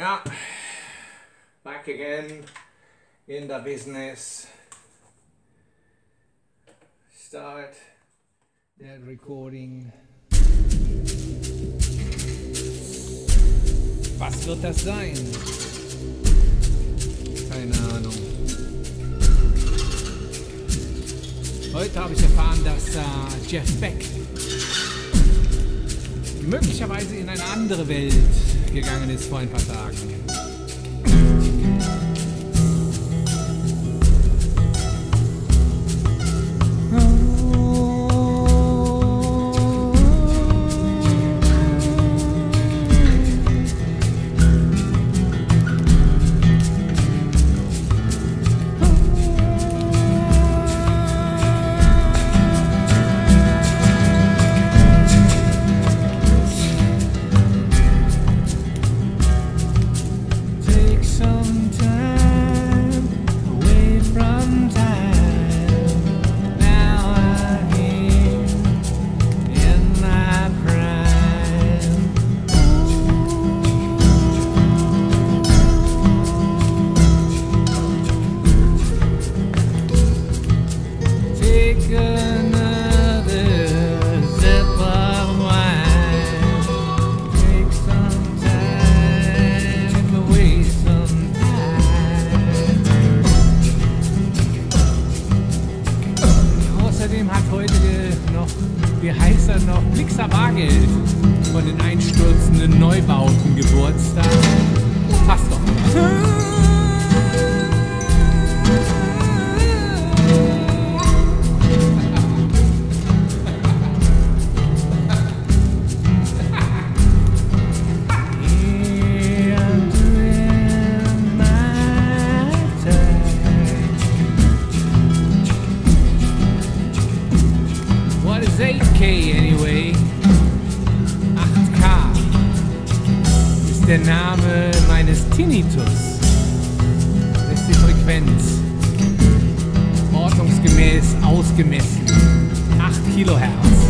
Yeah, back again in the business. Start that recording. Was wird das sein? Keine Ahnung. Heute habe ich erfahren, dass äh, Jeff Beck möglicherweise in eine andere Welt gegangen ist vor ein paar Tagen. Wie heißt er noch, Blixer Bargeld von den einstürzenden Neubauten Geburtstag. Passt doch. 8K anyway? 8K ist der Name meines Tinnitus. Das ist die Frequenz. Ordnungsgemäß ausgemessen. 8 Kilohertz.